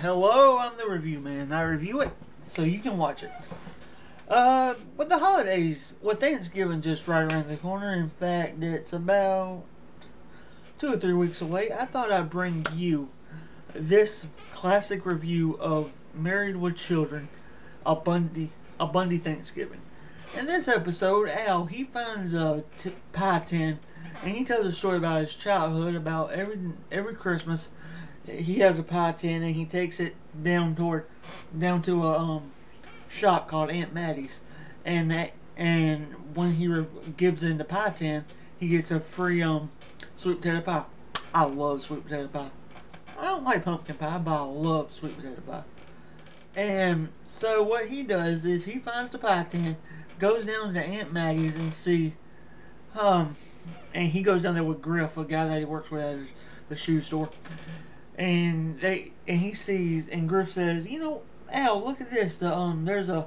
Hello, I'm the review man. I review it so you can watch it. Uh, with the holidays, with Thanksgiving just right around the corner, in fact, it's about two or three weeks away, I thought I'd bring you this classic review of Married with Children, a Bundy, a Bundy Thanksgiving. In this episode, Al, he finds a t- pie tin, and he tells a story about his childhood, about every every Christmas, he has a pie tin, and he takes it down toward, down to a um, shop called Aunt Mattie's, and that, and when he re- gives in the pie tin, he gets a free um sweet potato pie. I love sweet potato pie. I don't like pumpkin pie, but I love sweet potato pie. And so what he does is he finds the pie tin, goes down to Aunt Mattie's and see, um, and he goes down there with Griff, a guy that he works with at the shoe store, and they and he sees and Griff says, you know, Al, look at this. The um, there's a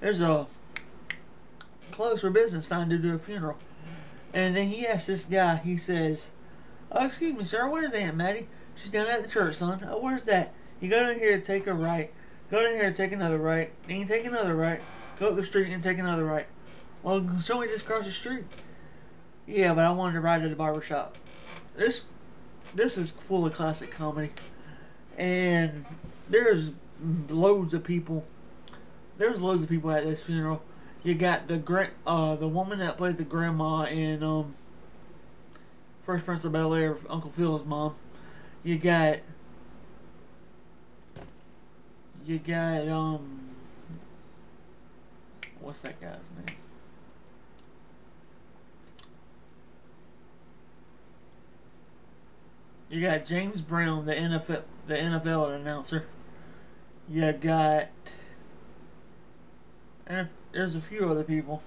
there's a close for business sign to do a funeral, and then he asks this guy. He says, oh, excuse me, sir, where's Aunt Maddie? She's down at the church, son. Oh, where's that? You go down here, take a right. Go down here, take another right. Then you take another right. Go up the street and take another right. Well, so we just cross the street. Yeah, but I wanted to ride to the barber shop. This this is full of classic comedy, and there's loads of people. There's loads of people at this funeral. You got the gra- uh the woman that played the grandma in um Fresh Prince of Bel Air, Uncle Phil's mom. You got you got um what's that guy's name? You got James Brown, the NFL the NFL announcer. You got and there's a few other people.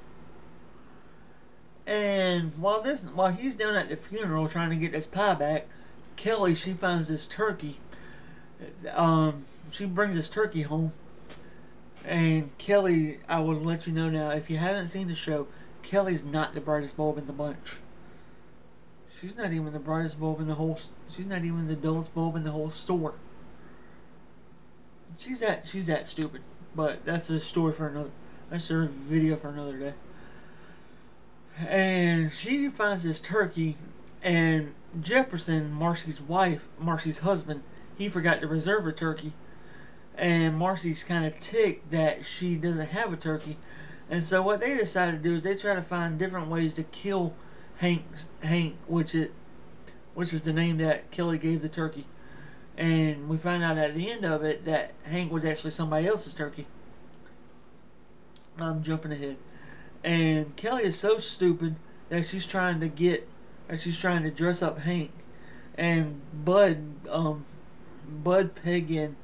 And while this while he's down at the funeral trying to get this pie back, Kelly she finds this turkey. Um, she brings this turkey home. And Kelly, I will let you know now, if you haven't seen the show, Kelly's not the brightest bulb in the bunch. She's not even the brightest bulb in the whole. She's not even the dullest bulb in the whole store. She's that. She's that stupid. But that's a story for another. That's a video for another day. And she finds this turkey, and Jefferson, Marcy's wife, Marcy's husband, he forgot to reserve a turkey. And Marcy's kind of ticked that she doesn't have a turkey. And so what they decide to do is they try to find different ways to kill Hank's Hank, which is which is the name that Kelly gave the turkey. And we find out at the end of it that Hank was actually somebody else's turkey. I'm jumping ahead. And Kelly is so stupid that she's trying to get that she's trying to dress up Hank. And Bud um Bud Peg and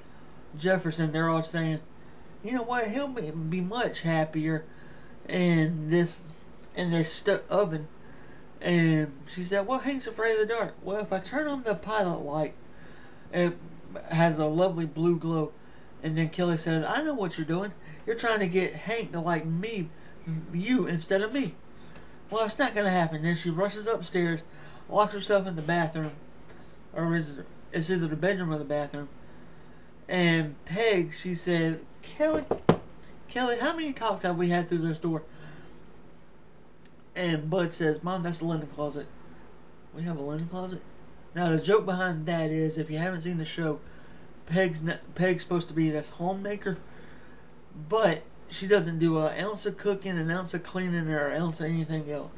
Jefferson they're all saying, you know what, he'll be, be much happier in this in this stu- oven and she said, Well, Hank's afraid of the dark. Well, if I turn on the pilot light, it has a lovely blue glow. And then Kelly said, I know what you're doing. You're trying to get Hank to like me, you, instead of me. Well, it's not going to happen. Then she rushes upstairs, locks herself in the bathroom, or is it, it's either the bedroom or the bathroom. And Peg, she said, Kelly, Kelly, how many talks have we had through this door? And Bud says, Mom, that's the linen closet. We have a linen closet? Now, the joke behind that is, if you haven't seen the show, Peg's, Peg's supposed to be this homemaker, but she doesn't do an ounce of cooking, an ounce of cleaning, or an ounce of anything else.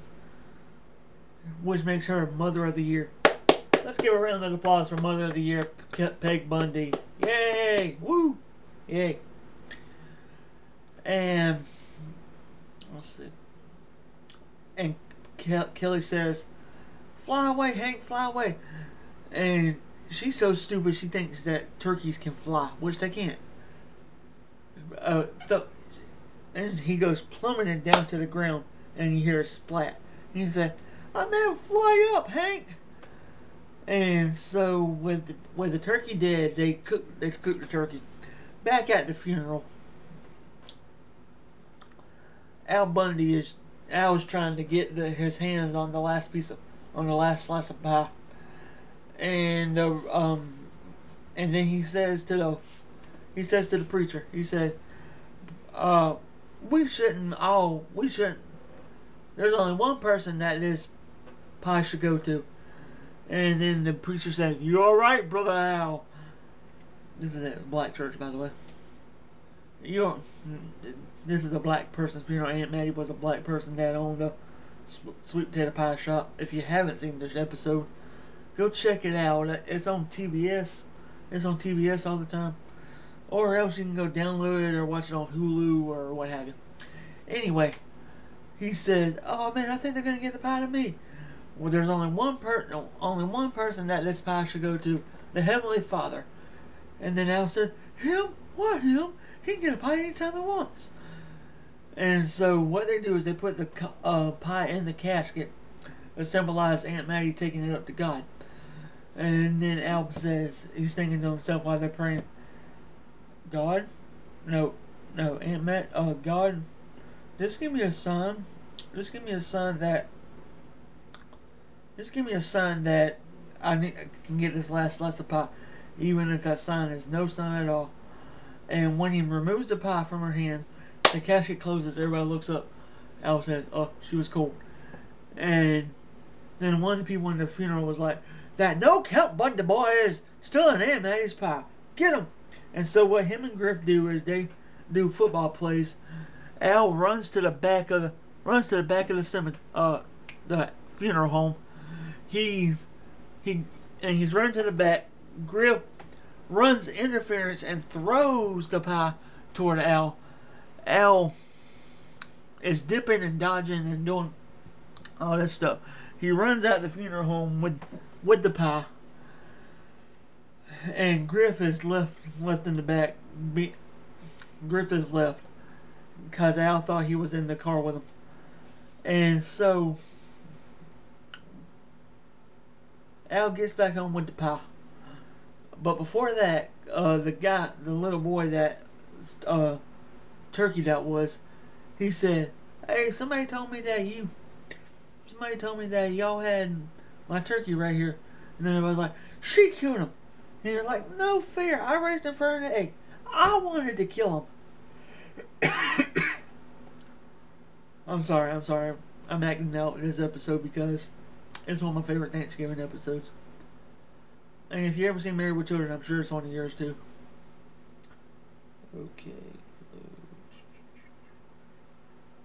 Which makes her Mother of the Year. Let's give a round of applause for Mother of the Year, Peg Bundy. Yay! Woo! Yay! And, let's see and Ke- Kelly says, "Fly away, Hank, fly away." And she's so stupid she thinks that turkeys can fly, which they can't. Uh, th- and he goes plummeting down to the ground, and you hear a splat. And he said, "I meant fly up, Hank." And so with the, with the turkey dead, they cook they cook the turkey. Back at the funeral, Al Bundy is Al was trying to get the, his hands on the last piece of on the last slice of pie, and the um and then he says to the he says to the preacher, he said, uh, we shouldn't all we shouldn't there's only one person that this pie should go to. And then the preacher said, You alright, Brother Al? This is a black church, by the way. You're, this is a black person's funeral. Aunt Maddie was a black person that owned a sweet potato pie shop. If you haven't seen this episode, go check it out. It's on TBS. It's on TBS all the time. Or else you can go download it or watch it on Hulu or what have you. Anyway, he said, "Oh man, I think they're gonna get the pie to me." Well, there's only one per only one person that this pie should go to, the Heavenly Father. And then Al said, "Him? What him? He can get a pie anytime he wants." And so what they do is they put the uh, pie in the casket to symbolize Aunt Maddie taking it up to God. And then Al says he's thinking to himself while they're praying, God, no, no, Aunt Matt, uh, God, just give me a son. Just give me a son that. Just give me a son that I need, can get this last slice of pie, even if that son is no son at all. And when he removes the pie from her hands, the casket closes. Everybody looks up. Al says, "Oh, she was cold." And then one of the people in the funeral was like, "That no count Bundy boy is still an Aunt Maddie's pie. Get him!" And so what him and Griff do is they do football plays. Al runs to the back of the runs to the back of the cemetery, uh, the funeral home. He's he and he's running to the back. Griff runs interference and throws the pie toward Al. Al is dipping and dodging and doing all this stuff. He runs out the funeral home with with the pie and Griff is left left in the back. Be, Griff is left because Al thought he was in the car with him, and so Al gets back home with the pie. But before that, uh, the guy, the little boy that uh, turkey that was, he said, "Hey, somebody told me that you, somebody told me that y'all had my turkey right here," and then was like, "She killed him." And you're like, no fair. I raised him for an egg. I wanted to kill him. I'm sorry, I'm sorry. I'm acting out in this episode because it's one of my favorite Thanksgiving episodes. And if you ever seen Married with Children, I'm sure it's one of yours too. Okay. So...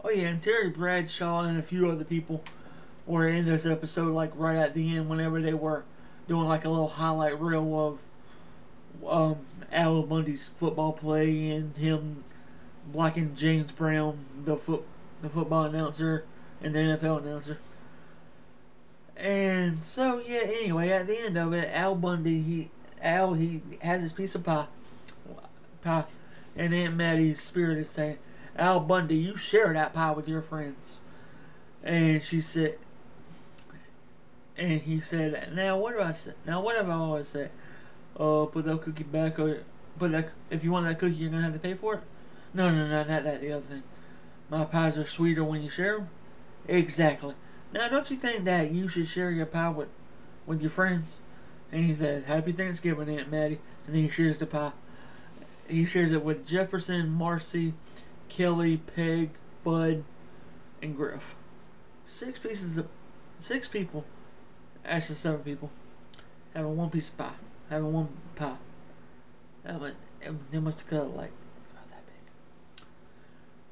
Oh yeah, and Terry Bradshaw and a few other people were in this episode, like right at the end, whenever they were doing like a little highlight reel of um, Al Bundy's football play and him blocking James Brown, the foot the football announcer and the NFL announcer. And so yeah, anyway, at the end of it, Al Bundy he Al he has his piece of pie, pie, and Aunt Maddie's spirit is saying, Al Bundy, you share that pie with your friends. And she said, and he said, "Now what do I say? Now what have I always said? Uh, put that cookie back, or put that if you want that cookie, you're gonna have to pay for it. No, no, no, not that. The other thing. My pies are sweeter when you share them. Exactly. Now, don't you think that you should share your pie with with your friends?" And he says, "Happy Thanksgiving, Aunt Maddie." And then he shares the pie. He shares it with Jefferson, Marcy, Kelly, Peg, Bud, and Griff. Six pieces of six people actually seven people, having one piece of pie, having one pie. That was, they must have cut like.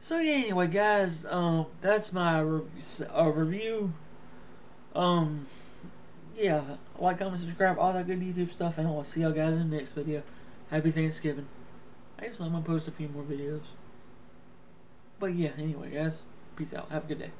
So yeah, anyway, guys, um, that's my re- uh, review. Um, yeah, like, comment, subscribe, all that good YouTube stuff, and I'll see y'all guys in the next video. Happy Thanksgiving. Actually, I'm gonna post a few more videos. But yeah, anyway, guys, peace out. Have a good day.